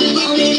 down on it.